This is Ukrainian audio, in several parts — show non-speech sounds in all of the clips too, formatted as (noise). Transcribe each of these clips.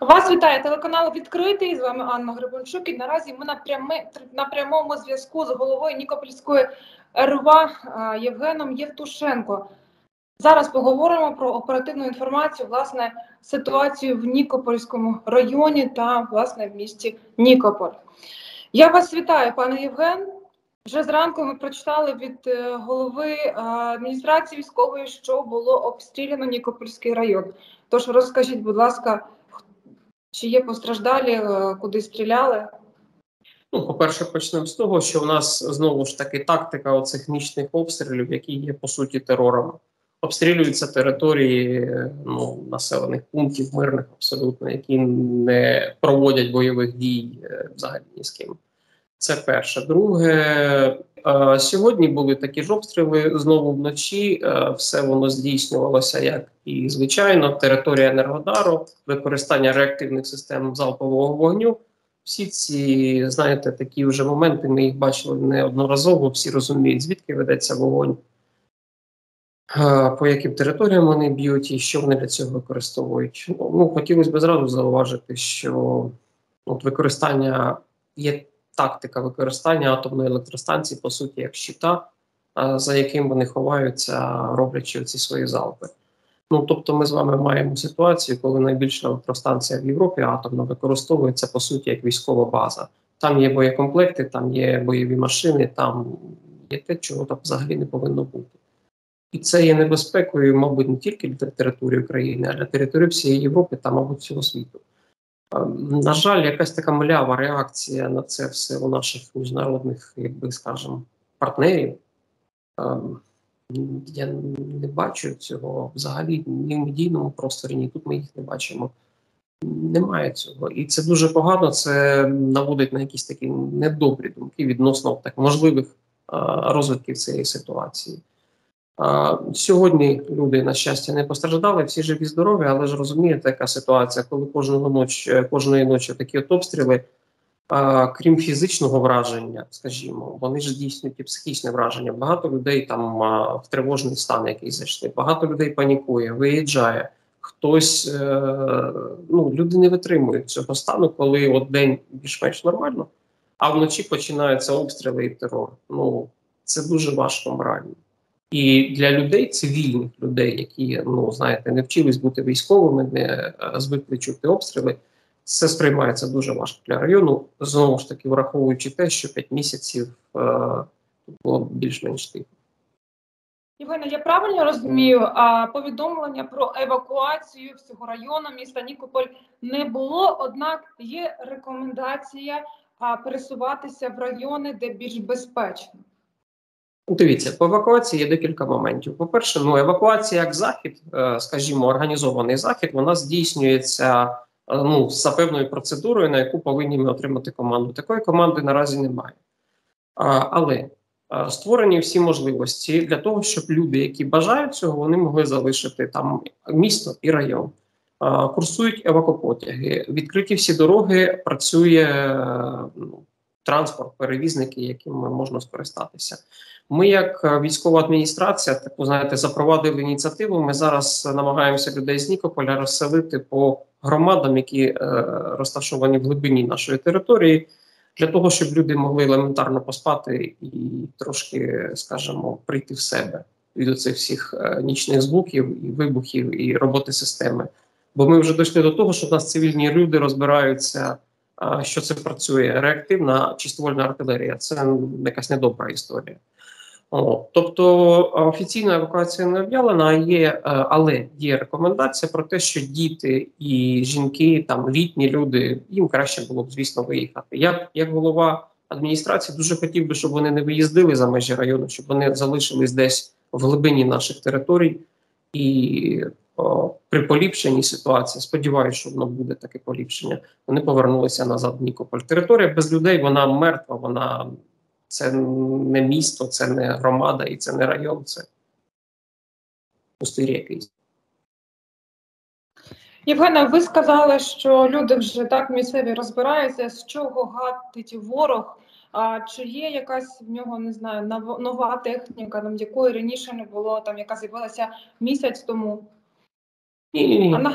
Вас вітає телеканал відкритий. З вами Анна Грибанчук. І наразі ми на прями на прямому зв'язку з головою Нікопольської РВА Євгеном Євтушенко. Зараз поговоримо про оперативну інформацію, власне, ситуацію в Нікопольському районі та власне в місті Нікополь. Я вас вітаю, пане Євген. Вже зранку ми прочитали від е, голови адміністрації військової, що було обстріляно Нікопольський район. Тож розкажіть, будь ласка. Чи є постраждалі, е, куди стріляли? Ну, по-перше, почнемо з того, що в нас знову ж таки тактика оцих нічних обстрілів, які є по суті терором. Обстрілюються території ну, населених пунктів, мирних абсолютно, які не проводять бойових дій е, взагалі ні з ким. Це перше. Друге, Сьогодні були такі ж обстріли знову вночі. Все воно здійснювалося як і звичайно. Територія Енергодару, використання реактивних систем залпового вогню. Всі ці, знаєте, такі вже моменти. Ми їх бачили неодноразово. Всі розуміють, звідки ведеться вогонь, по яким територіям вони б'ють і що вони для цього використовують. Ну, хотілося б зразу зауважити, що от використання є тактика використання атомної електростанції, по суті, як щита, за яким вони ховаються, роблячи ці свої залпи. Ну тобто, ми з вами маємо ситуацію, коли найбільша електростанція в Європі атомна використовується по суті як військова база. Там є боєкомплекти, там є бойові машини, там є те, чого там взагалі не повинно бути. І це є небезпекою, мабуть, не тільки для території України, а для території всієї Європи та, мабуть, всього світу. На жаль, якась така млява реакція на це все у наших міжнародних, якби скажемо, партнерів. Я не бачу цього взагалі ні в медійному просторі, ні тут ми їх не бачимо. Немає цього. І це дуже погано. Це наводить на якісь такі недобрі думки відносно так можливих розвитків цієї ситуації. Сьогодні люди, на щастя, не постраждали, всі живі, здорові, але ж розумієте, яка ситуація, коли кожного ноч, е, кожної ночі такі от обстріли, крім фізичного враження, скажімо, вони ж дійснюють і психічне враження. Багато людей там в тривожний стан, який зайшли, багато людей панікує, виїжджає. Хтось е, ну люди не витримують цього стану, коли от день більш-менш нормально, а вночі починаються обстріли і терор. Ну це дуже важко морально. І для людей, цивільних людей, які ну знаєте, не вчились бути військовими, не е, звикли чути обстріли, це сприймається дуже важко для району. Знову ж таки, враховуючи те, що 5 місяців е, було більш-менш тихо. Євгена, я правильно розумію, а повідомлення про евакуацію всього району міста Нікополь не було однак є рекомендація а, пересуватися в райони, де більш безпечно. Дивіться, по евакуації є декілька моментів. По-перше, ну евакуація як захід, е, скажімо, організований захід, вона здійснюється е, ну, за певною процедурою, на яку повинні ми отримати команду. Такої команди наразі немає. Але е, створені всі можливості для того, щоб люди, які бажають цього, вони могли залишити там місто і район. Курсують евакопотяги, відкриті всі дороги, працює ну, транспорт, перевізники, якими можна скористатися. Ми, як е, військова адміністрація, таку знаєте, запровадили ініціативу. Ми зараз намагаємося людей з Нікополя розселити по громадам, які е, розташовані в глибині нашої території, для того, щоб люди могли елементарно поспати і трошки, скажімо, прийти в себе від оцих всіх е, нічних звуків і вибухів і роботи системи. Бо ми вже дійшли до того, що в нас цивільні люди розбираються. Що це працює реактивна чистовольна артилерія? Це якась недобра історія. Тобто офіційна евакуація не об'явлена, є, е, але є рекомендація про те, що діти і жінки, там літні люди, їм краще було б, звісно, виїхати. Я як голова адміністрації дуже хотів би, щоб вони не виїздили за межі району, щоб вони залишились десь в глибині наших територій і о, при поліпшенні ситуації, сподіваюся, що воно буде таке поліпшення. Вони повернулися назад в Нікополь. Територія без людей вона мертва, вона. Це не місто, це не громада і це не район, це пустирі якийсь. Євгена, ви сказали, що люди вже так місцеві розбираються, з чого гатить ворог. А чи є якась в нього не знаю нова техніка, там якої раніше не було, там яка з'явилася місяць тому? Ні, ні, ні.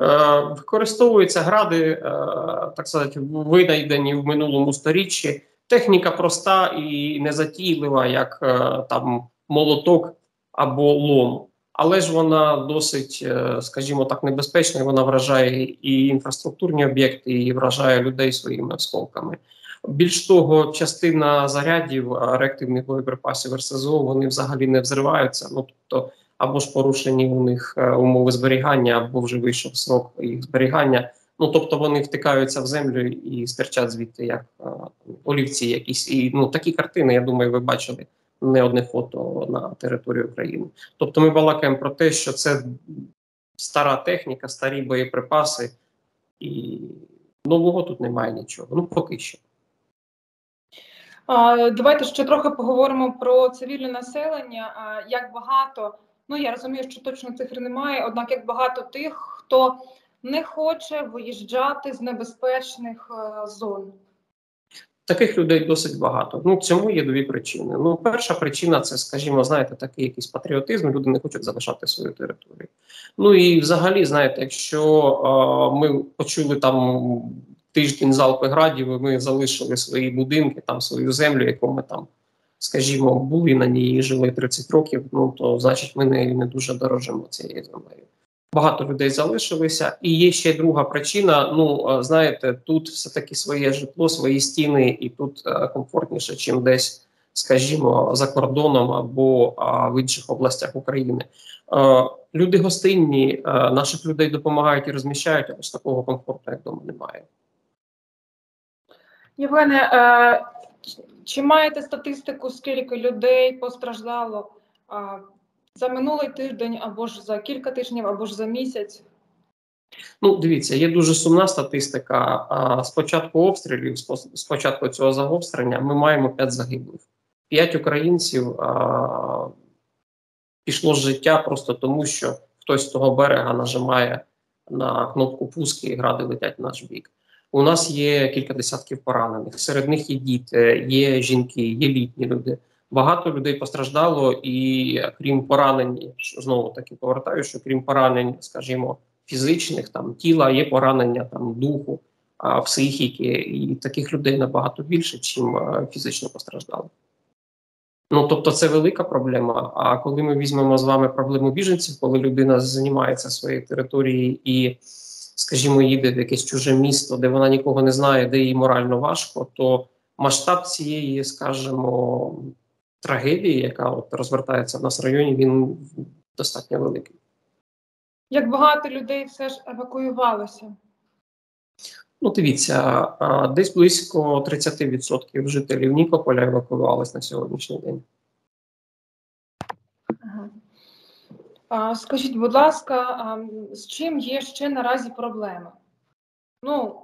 Е, використовуються гради, е, так сказати, винайдені в минулому сторіччі. Техніка проста і незатійлива, як е, там молоток або лом. Але ж вона досить, скажімо так, небезпечна. і Вона вражає і інфраструктурні об'єкти, і вражає людей своїми осколками. Більш того, частина зарядів реактивних боєприпасів РСЗО вони взагалі не взриваються. Ну тобто або ж порушені у них е, умови зберігання, або вже вийшов срок їх зберігання. Ну тобто вони втикаються в землю і стирчать звідти як е, олівці, якісь і ну такі картини. Я думаю, ви бачили не одне фото на території України. Тобто, ми балакаємо про те, що це стара техніка, старі боєприпаси, і нового тут немає нічого. Ну поки що. Давайте ще трохи поговоримо про цивільне населення. Як багато Ну я розумію, що точно цифри немає. Однак, як багато тих, хто не хоче виїжджати з небезпечних е, зон. Таких людей досить багато. Ну цьому є дві причини. Ну, перша причина це, скажімо, знаєте, такий якийсь патріотизм. Люди не хочуть залишати свою територію. Ну і взагалі, знаєте, якщо е, ми почули там тиждень залпи градів, і ми залишили свої будинки, там свою землю, яку ми там скажімо, були на ній жили 30 років, ну то значить ми не, не дуже дорожимо цією землею. Багато людей залишилися, і є ще друга причина. Ну знаєте, тут все таки своє житло, свої стіни, і тут е, комфортніше, чим десь, скажімо, за кордоном або в інших областях України. Е, люди гостинні, е, наших людей допомагають і розміщають, але ж такого комфорту, як вдома, немає. Євгене, е, чи маєте статистику, скільки людей постраждало за минулий тиждень, або ж за кілька тижнів, або ж за місяць? Ну, дивіться, є дуже сумна статистика. А, З початку обстрілів, з початку цього загострення, ми маємо 5 загиблих. 5 українців а, пішло з життя просто тому, що хтось з того берега нажимає на кнопку пуски і гради летять в наш бік. У нас є кілька десятків поранених. Серед них є діти, є жінки, є літні люди. Багато людей постраждало, і крім поранень, знову таки повертаю, що крім поранень, скажімо, фізичних там тіла, є поранення там духу, а, психіки, і таких людей набагато більше, чим фізично постраждало. Ну тобто, це велика проблема. А коли ми візьмемо з вами проблему біженців, коли людина займається своєю територією і скажімо, їде в якесь чуже місто, де вона нікого не знає, де їй морально важко, то масштаб цієї, скажімо, трагедії, яка от розвертається в нас в районі, він достатньо великий. Як багато людей все ж евакуювалося? Ну, дивіться, десь близько 30% жителів Нікополя евакуювалися на сьогоднішній день. Скажіть, будь ласка, з чим є ще наразі проблеми? Ну,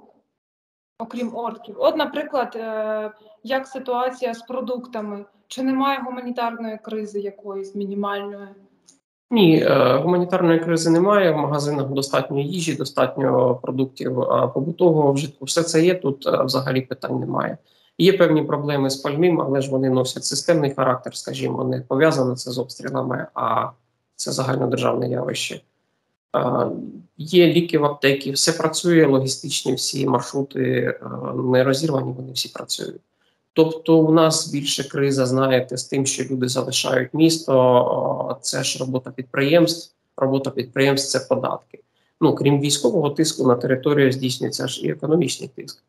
окрім орків. От, наприклад, е, як ситуація з продуктами? Чи немає гуманітарної кризи якоїсь мінімальної? Ні, е, гуманітарної кризи немає. В магазинах достатньо їжі, достатньо продуктів побутового вжитку. Все це є тут е, взагалі питань немає. Є певні проблеми з пальним, але ж вони носять системний характер, скажімо, не пов'язано це з обстрілами. а це загальнодержавне явище. Є ліки в аптеки, все працює, логістичні всі маршрути не розірвані, вони всі працюють. Тобто, у нас більше криза, знаєте, з тим, що люди залишають місто, це ж робота підприємств. Робота підприємств це податки. Ну крім військового тиску, на територію здійснюється ж і економічний тиск.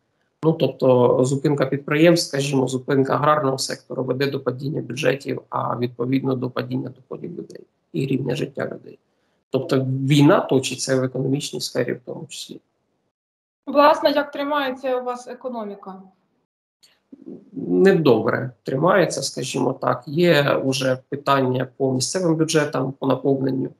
Ну тобто, зупинка підприємств, скажімо, зупинка аграрного сектору веде до падіння бюджетів, а відповідно до падіння доходів людей і рівня життя людей. Тобто війна точиться в економічній сфері, в тому числі. Власне, як тримається у вас економіка? Недобре тримається, скажімо так. Є вже питання по місцевим бюджетам, по наповненню,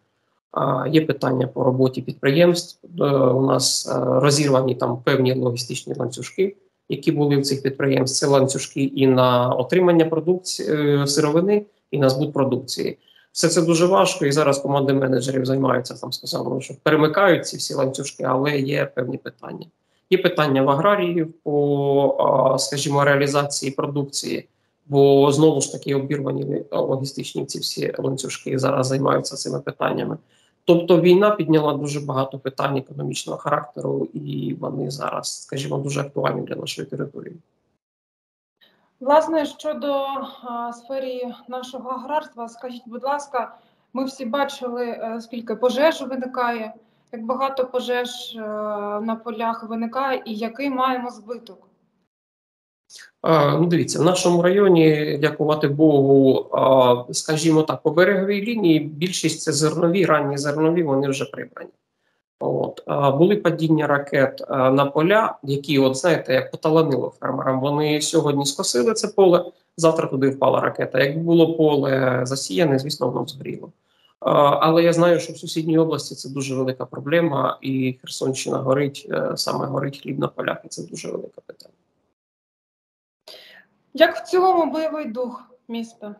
є питання по роботі підприємств. Е, у нас е, розірвані там певні логістичні ланцюжки, які були в цих підприємств. Це ланцюжки і на отримання продукції е, сировини, і на збут продукції. Все це дуже важко, і зараз команди менеджерів займаються там. Сказали, що перемикають ці всі ланцюжки, але є певні питання. Є питання в аграріїв по, скажімо, реалізації продукції, бо знову ж таки обірвані логістичні ці всі ланцюжки зараз займаються цими питаннями. Тобто війна підняла дуже багато питань економічного характеру, і вони зараз, скажімо, дуже актуальні для нашої території. Власне, щодо а, сфері нашого аграрства, скажіть, будь ласка, ми всі бачили, е, скільки пожеж виникає, як багато пожеж е, на полях виникає, і який маємо збиток? А, ну, дивіться, в нашому районі, дякувати Богу, а, скажімо так, по береговій лінії більшість це зернові, ранні зернові, вони вже прибрані. От а, були падіння ракет а, на поля, які, от знаєте, як поталанило фермерам. Вони сьогодні скосили це поле, завтра туди впала ракета. Якби було поле засіяне, звісно, воно згоріло. Але я знаю, що в сусідній області це дуже велика проблема, і Херсонщина горить, е, саме горить хліб на полях, і це дуже велике питання. Як в цілому бойовий дух міста?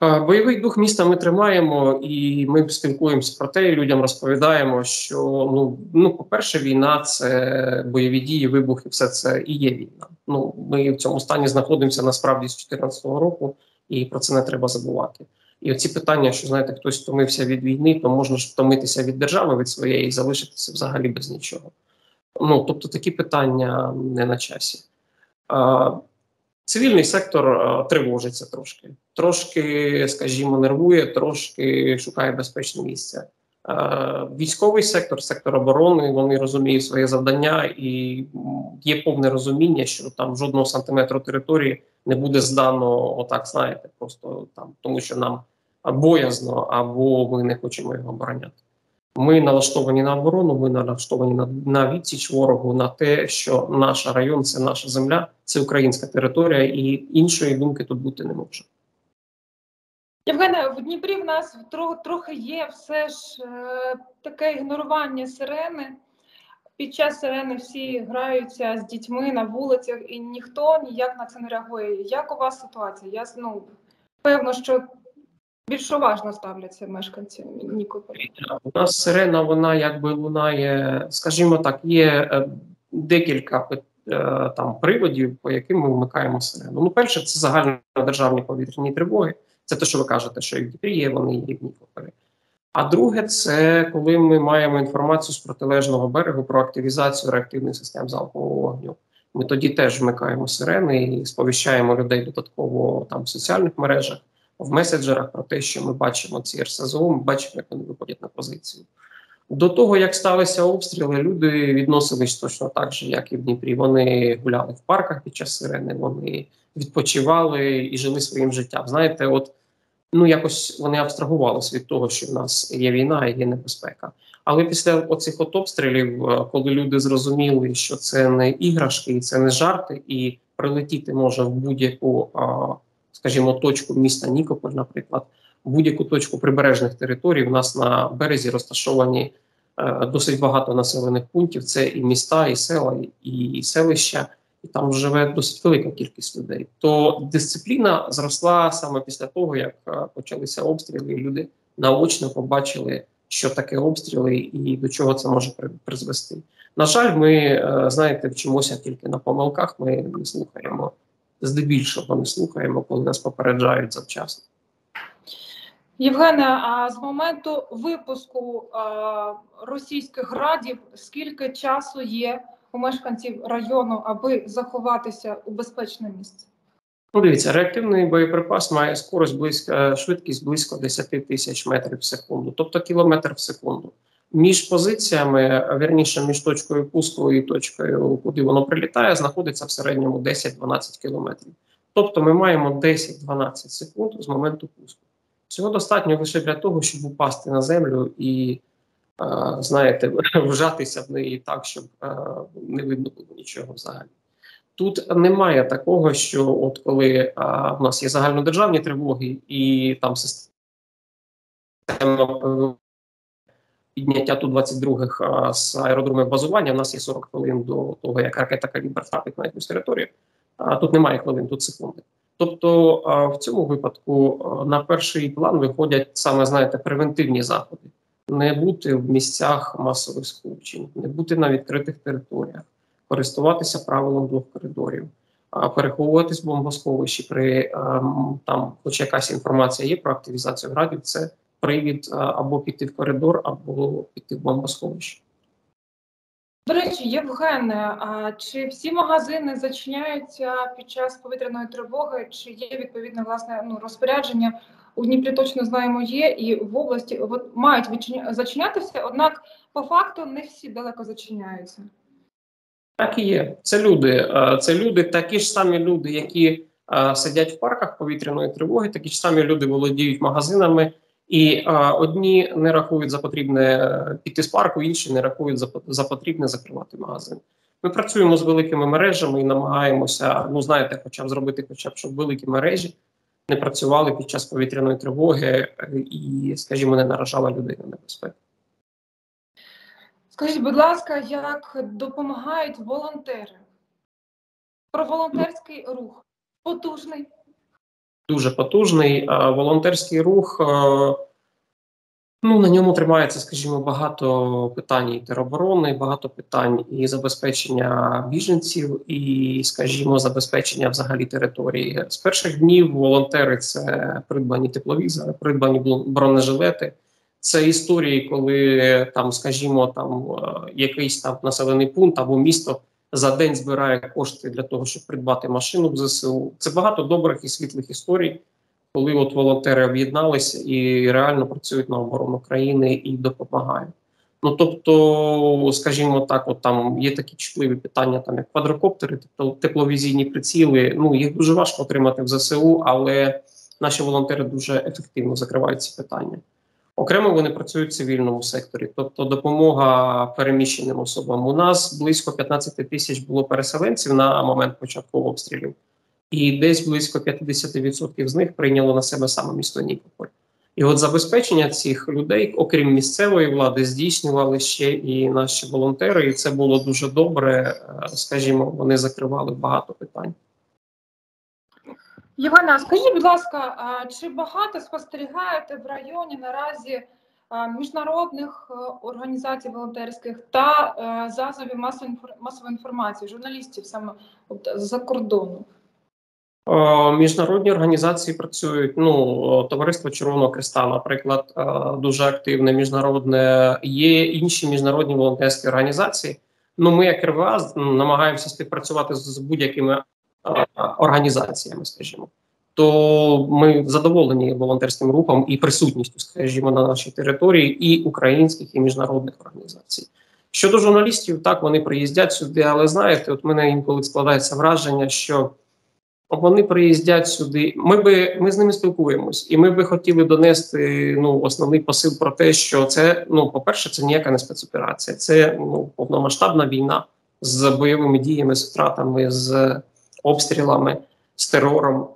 Бойовий дух міста ми тримаємо, і ми спілкуємося про те, і людям розповідаємо, що ну ну, по-перше, війна це бойові дії, вибухи, все це і є війна. Ну ми в цьому стані знаходимося насправді з 2014 року, і про це не треба забувати. І оці питання, що знаєте, хтось втомився від війни, то можна ж втомитися від держави від своєї і залишитися взагалі без нічого. Ну тобто такі питання не на часі. А, Цивільний сектор а, тривожиться трошки, трошки, скажімо, нервує, трошки шукає безпечне місце. А, військовий сектор, сектор оборони, вони розуміють своє завдання, і є повне розуміння, що там жодного сантиметру території не буде здано, отак знаєте, просто там, тому що нам боязно або ми не хочемо його обороняти. Ми налаштовані на оборону, ми налаштовані на, на відсіч ворогу, на те, що наш район це наша земля, це українська територія, і іншої думки тут бути не може. Євгене, в Дніпрі в нас тро- трохи є все ж е, таке ігнорування сирени. Під час сирени всі граються з дітьми на вулицях, і ніхто ніяк на це не реагує. Як у вас ситуація? Я ну, певно, що більш уважно ставляться мешканці Нікополя. У нас сирена, вона якби лунає, скажімо так, є е, декілька е, там приводів, по яким ми вмикаємо сирену. Ну, перше, це загальнодержавні повітряні тривоги. Це те, що ви кажете, що і в є, вони є в. А друге, це коли ми маємо інформацію з протилежного берегу про активізацію реактивних систем залпового вогню. Ми тоді теж вмикаємо сирени і сповіщаємо людей додатково там в соціальних мережах, в меседжерах про те, що ми бачимо ці РСЗО, ми бачимо, як вони виходять на позицію. До того, як сталися обстріли, люди відносились точно так же, як і в Дніпрі. Вони гуляли в парках під час сирени, вони відпочивали і жили своїм життям. Знаєте, от ну якось вони абстрагувалися від того, що в нас є війна і є небезпека. Але після оцих от обстрілів, е, коли люди зрозуміли, що це не іграшки, і це не жарти, і прилетіти може в будь-яку, скажімо, точку міста Нікополь, наприклад, будь-яку точку прибережних територій. У нас на березі розташовані е, досить багато населених пунктів. Це і міста, і села, і селища, і там живе досить велика кількість людей. То дисципліна зросла саме після того, як е, почалися обстріли, і люди наочно побачили, що таке обстріли і до чого це може при- призвести. На жаль, ми е, знаєте, вчимося тільки на помилках. Ми не слухаємо здебільшого, не слухаємо, коли нас попереджають завчасно. Євгене, а з моменту випуску російських градів скільки часу є у мешканців району, аби заховатися у безпечне місце? Ну, дивіться, реактивний боєприпас має скорость близько швидкість близько 10 тисяч метрів в секунду, тобто кілометр в секунду. Між позиціями, а вірніше, між точкою пуску і точкою, куди воно прилітає, знаходиться в середньому 10-12 кілометрів. Тобто ми маємо 10-12 секунд з моменту пуску. Цього достатньо лише для того, щоб упасти на землю і, знаєте, (laughs) вжатися в неї так, щоб не видно було нічого взагалі. Тут немає такого, що от коли в нас є загальнодержавні тривоги, і там система е, підняття ту 22-х з аеродромів базування, в нас є 40 хвилин до того, як ракета калібр втрапить на якусь територію. А тут немає хвилин, тут секунди. Тобто в цьому випадку на перший план виходять саме знаєте превентивні заходи, не бути в місцях масових скупчень, не бути на відкритих територіях користуватися правилом двох коридорів, переховуватись в бомбосховищі при там, хоч якась інформація є про активізацію градів, це привід або піти в коридор, або піти в бомбосховище. До речі, Євгене, а чи всі магазини зачиняються під час повітряної тривоги? Чи є відповідне власне ну, розпорядження? У Дніпрі точно знаємо є, і в області от, мають відчиня... зачинятися, однак по факту не всі далеко зачиняються. Так і є. Це люди. Це люди, такі ж самі люди, які сидять в парках повітряної тривоги, такі ж самі люди володіють магазинами, і е, одні не рахують за потрібне е, піти з парку, інші не рахують за, за потрібне закривати магазин. Ми працюємо з великими мережами і намагаємося, ну знаєте, хоча б зробити, хоча б щоб великі мережі не працювали під час повітряної тривоги е, і, скажімо, не наражали людей на небезпеку. Скажіть, будь ласка, як допомагають волонтери? Про волонтерський рух потужний. Дуже потужний. А волонтерський рух е, ну на ньому тримається, скажімо, багато питань і тероборони, багато питань і забезпечення біженців, і, скажімо, забезпечення взагалі території. З перших днів волонтери це придбані тепловізори, придбані бронежилети. Це історії, коли там, скажімо, там е, якийсь там населений пункт або місто за день збирає кошти для того, щоб придбати машину в ЗСУ. Це багато добрих і світлих історій, коли от волонтери об'єдналися і реально працюють на оборону країни і допомагають. Ну тобто, скажімо так, от там є такі чутливі питання, там як квадрокоптери, тобто тепловізійні приціли. Ну їх дуже важко отримати в ЗСУ, але наші волонтери дуже ефективно закривають ці питання. Окремо вони працюють в цивільному секторі, тобто допомога переміщеним особам. У нас близько 15 тисяч було переселенців на момент початку обстрілів, і десь близько 50% з них прийняло на себе саме місто Нікополь. І от забезпечення цих людей, окрім місцевої влади, здійснювали ще і наші волонтери, і це було дуже добре. Е, Скажімо, вони закривали багато питань. Євгена, скажіть, будь ласка, чи багато спостерігаєте в районі наразі міжнародних е, організацій волонтерських та е, засобів масової інформації, журналістів саме з-за кордону? Е, Міжнародні організації працюють. Ну товариство Червоного Христа, наприклад, дуже активне міжнародне. Є інші міжнародні волонтерські організації. Ну ми, як РВА, намагаємося співпрацювати з будь-якими організаціями, скажімо. То ми задоволені волонтерським рухом і присутністю, скажімо, на нашій території і українських, і міжнародних організацій. Щодо журналістів, так вони приїздять сюди, але знаєте, от мене інколи складається враження, що вони приїздять сюди. Ми би ми з ними спілкуємось, і ми би хотіли донести ну основний посил про те, що це ну, по-перше, це ніяка не спецоперація, це ну повномасштабна війна з бойовими діями, з втратами, з обстрілами, з терором.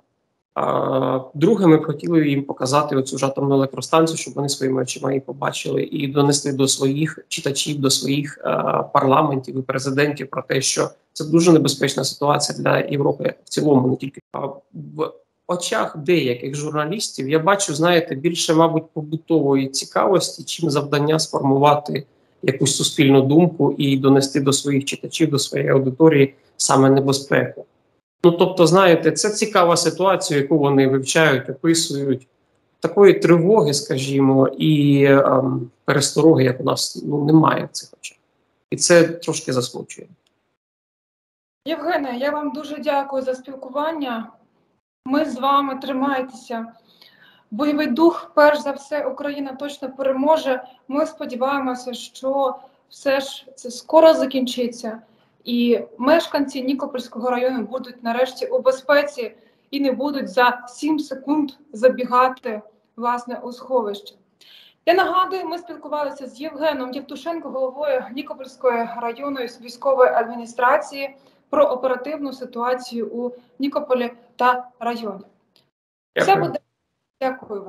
А, друге, ми б хотіли їм показати оцю ж атомну електростанцію, щоб вони своїми очима її побачили, і донести до своїх читачів, до своїх е, парламентів і президентів про те, що це дуже небезпечна ситуація для Європи в цілому, не тільки в очах деяких журналістів. Я бачу, знаєте, більше, мабуть, побутової цікавості, чим завдання сформувати якусь суспільну думку і донести до своїх читачів, до своєї аудиторії саме небезпеку. Ну тобто, знаєте, це цікава ситуація, яку вони вивчають, описують. Такої тривоги, скажімо, і ем, перестороги, як у нас ну немає в цих очах, і це трошки засмучує. Євгене, я вам дуже дякую за спілкування. Ми з вами тримайтеся. Бойовий дух, перш за все, Україна точно переможе. Ми сподіваємося, що все ж це скоро закінчиться, і мешканці Нікопольського району будуть нарешті у безпеці і не будуть за 7 секунд забігати власне у сховище. Я нагадую, ми спілкувалися з Євгеном Євтушенко, головою Нікопольської районної військової адміністрації про оперативну ситуацію у Нікополі та районі. Все буде. Дякую вам.